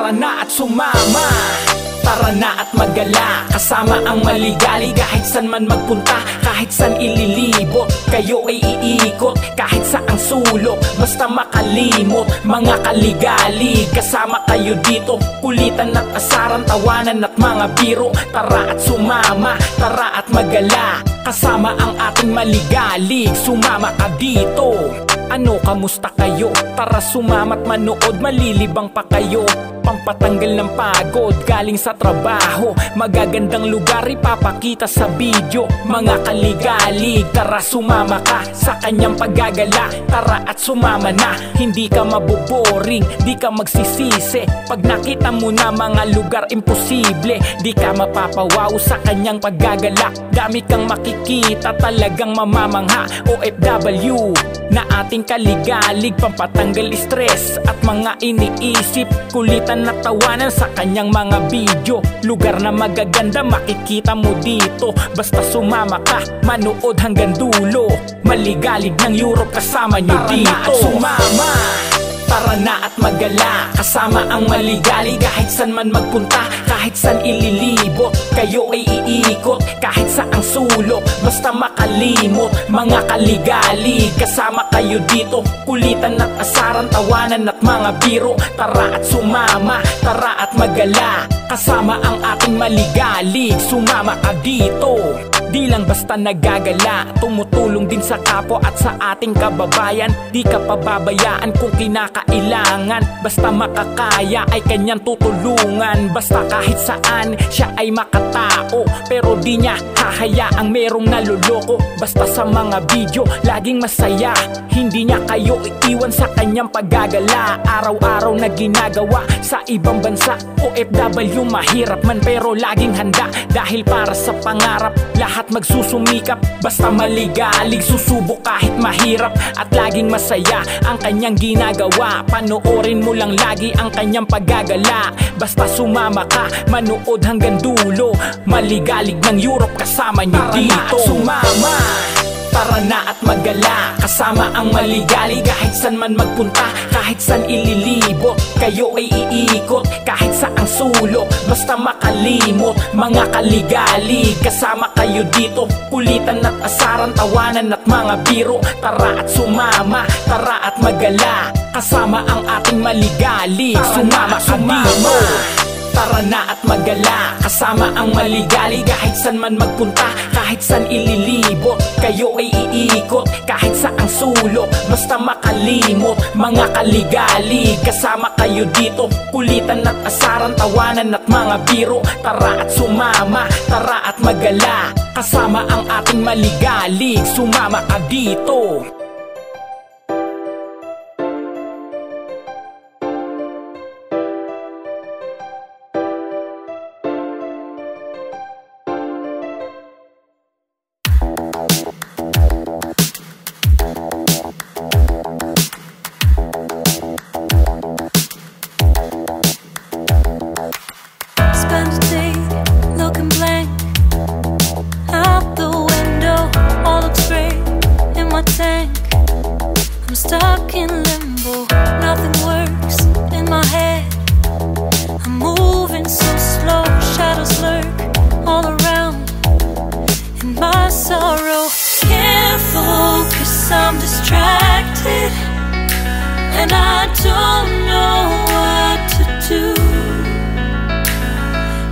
Tara na at sumama. Tara na at magala. Kasama ang maligali Kahit san man magpunta. Kahit san ililibot Kayo ay iikot. Kahit sa ang sulok Basta makalimot. Mga kaligali Kasama kayo dito. Kulitan at asaran Tawanan at mga biro. Tara at sumama Tara at magala. Kasama ang ating maligalig Sumama ka dito ano, kamusta kayo? Tara sumamat manood, malilibang pa kayo. Pampatanggal ng pagod, galing sa trabaho. Magagandang lugar ipapakita sa video. Mga kaligalig, tara sumama ka Sa kanyang paggagala, tara at sumama na Hindi ka maboboring, di ka magsisisi. Pag nakita mo na mga lugar imposible Di ka mapapawaw sa kanyang paggagala. Dami kang makikita, talagang mamamangha. OFW na ating kaligalig Pampatanggal stress at mga iniisip. Kulitan na tawanan sa kanyang mga video. Lugar na magaganda makikita mo dito. Basta sumama ka, manood hanggang dulo. Maligalig ng Europe kasama nyo dito na at sumama Tara na at magala. Kasama ang maligali Kahit san man magpunta Kahit san ililibot Kayo ay iikot Kahit sa ang sulok Basta makalimot Mga kaligali. Kasama kayo dito Kulitan at asaran Tawanan at mga biro. Tara at sumama Tara at magala. Kasama ang ating maligali Sumama ka dito Di lang basta nagagala. Tumutulong din sa kapwa at sa ating kababayan. Di ka pababayaan kung kinakailangan. Basta makakaya ay kanyang tutulungan. Basta kahit saan siya ay makatao. Pero di niya hahayaang merong naluloko. Basta sa mga video laging masaya. Hindi niya kayo iiwan sa kanyang paggagala. Araw-araw na ginagawa sa ibang bansa. OFW mahirap man pero laging handa. Dahil para sa pangarap lahat magsusumikap Basta maligalig susubok kahit mahirap. At laging masaya ang kanyang ginagawa. Panoorin mo lang lagi ang kanyang paggagala. Basta sumama ka, manood hanggang dulo. Maligalig ng Europe kasama niyo dito. Sumama. Tara na at magala. Kasama ang maligali Kahit san man magpunta. Kahit san ililibot Kayo ay iikot. Kahit sa ang sulok Basta makalimot Mga kaligali. Kasama kayo dito Kulitan at asaran Tawanan at mga biro. Tara at sumama Tara at magala. Kasama ang ating maligali Sumama ka dito Tara na at magala. Kasama ang maligali. Kahit san man magpunta Kahit san ililibot Kayo ay iikot. Kahit sa ang sulok Basta makalimot. Mga kaligali Kasama kayo dito. Kulitan at asaran Tawanan at mga biro. Tara at sumama Tara at magala. Kasama ang ating maligalig Sumama ka dito don't know what to do.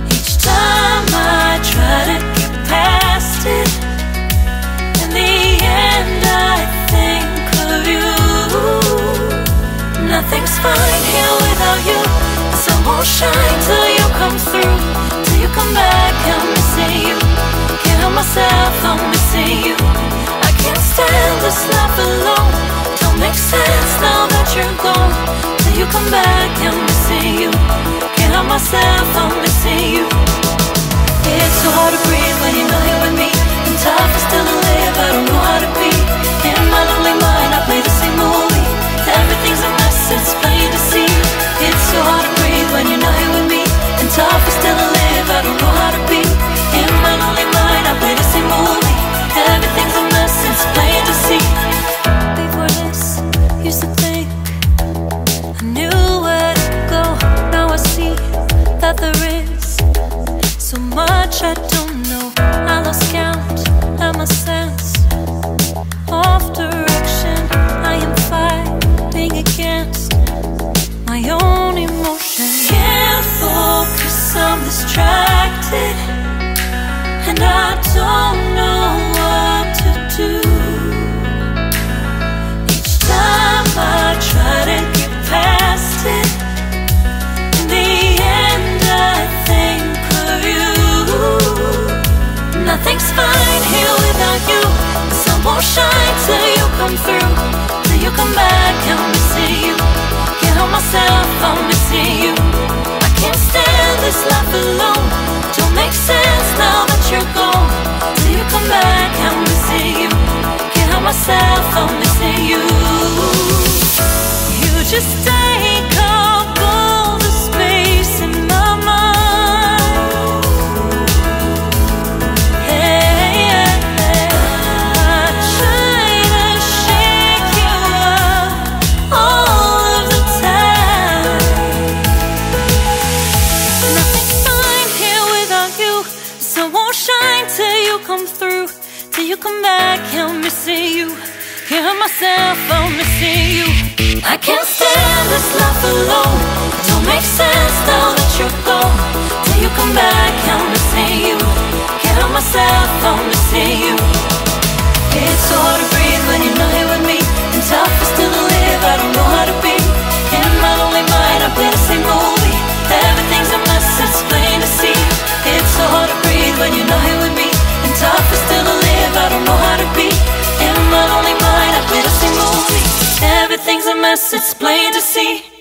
Each time I try to get past it, in the end I think of you. Nothing's fine here without you. The sun won't shine till you come through. Till you come back, I'm missing you. Can't help myself, I'm missing you. I can't stand this life alone. Don't make sense now that you're gone. Till you come back, I'm missing you. Can't help myself, I'm missing you. It's so hard to breathe when you're not here with me. And tough is still to my own emotions Can't focus, I'm distracted. And I don't myself, I'm missing you. You just take up all the space in my mind. Hey, I try to shake you up all of the time. Nothing's fine here without you. Sun won't shine till you come through. Till you come back, missing you. Help myself, I'm missing you. I can't stand this life alone. Don't make sense now that you're gone. Till you come back, I'm missing you. Help myself, I'm missing you. it's plain to see.